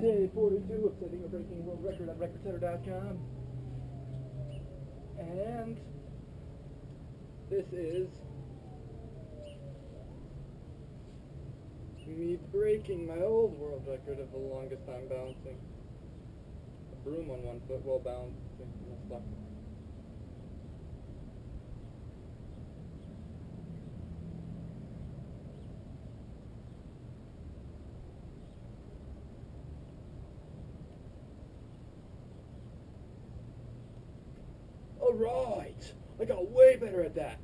Day 42 of setting a breaking world record at recordsetter.com. And this is me breaking my old world record of the longest time balancing A broom on one foot while bouncing. Alright! I got way better at that!